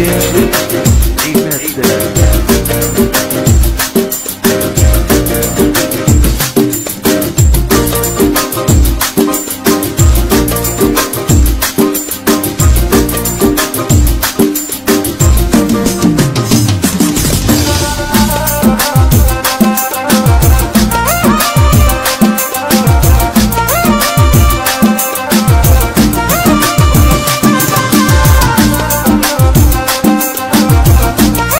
you